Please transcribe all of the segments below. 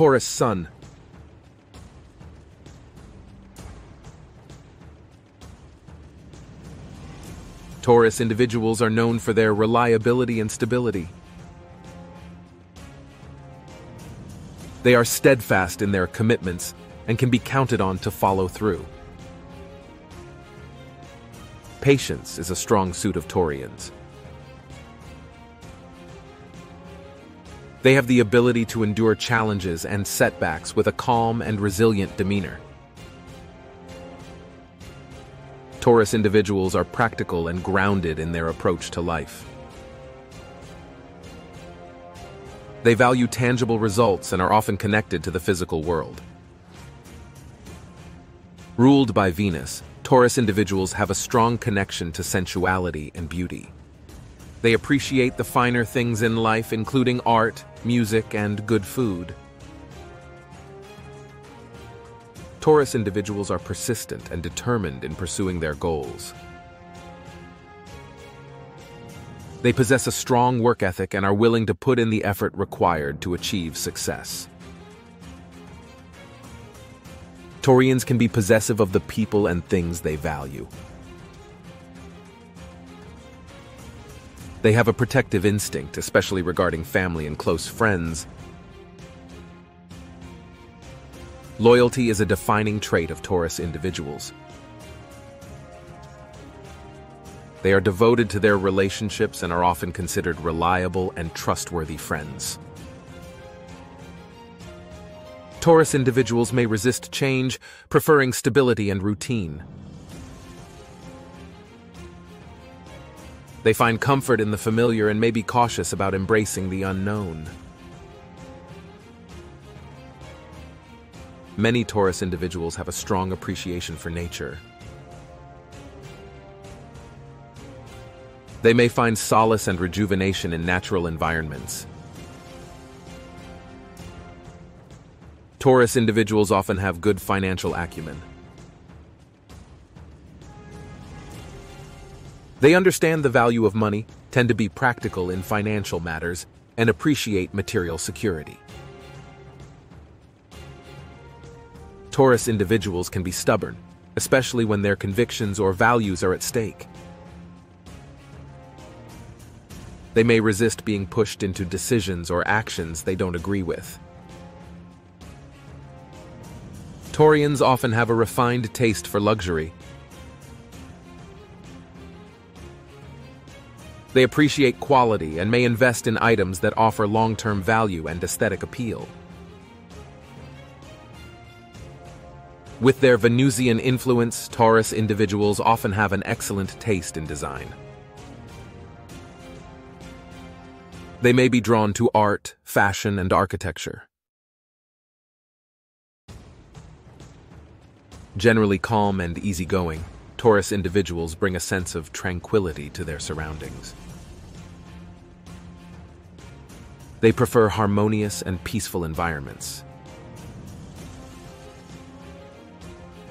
Taurus Sun. Taurus individuals are known for their reliability and stability. They are steadfast in their commitments and can be counted on to follow through. Patience is a strong suit of Taurians. They have the ability to endure challenges and setbacks with a calm and resilient demeanor. Taurus individuals are practical and grounded in their approach to life. They value tangible results and are often connected to the physical world. Ruled by Venus, Taurus individuals have a strong connection to sensuality and beauty. They appreciate the finer things in life, including art, music, and good food. Taurus individuals are persistent and determined in pursuing their goals. They possess a strong work ethic and are willing to put in the effort required to achieve success. Taurians can be possessive of the people and things they value. They have a protective instinct, especially regarding family and close friends. Loyalty is a defining trait of Taurus individuals. They are devoted to their relationships and are often considered reliable and trustworthy friends. Taurus individuals may resist change, preferring stability and routine. They find comfort in the familiar and may be cautious about embracing the unknown. Many Taurus individuals have a strong appreciation for nature. They may find solace and rejuvenation in natural environments. Taurus individuals often have good financial acumen. They understand the value of money, tend to be practical in financial matters, and appreciate material security. Taurus individuals can be stubborn, especially when their convictions or values are at stake. They may resist being pushed into decisions or actions they don't agree with. Taurians often have a refined taste for luxury. They appreciate quality and may invest in items that offer long-term value and aesthetic appeal. With their Venusian influence, Taurus individuals often have an excellent taste in design. They may be drawn to art, fashion, and architecture. Generally calm and easygoing, Taurus individuals bring a sense of tranquility to their surroundings. They prefer harmonious and peaceful environments.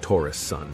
Taurus Sun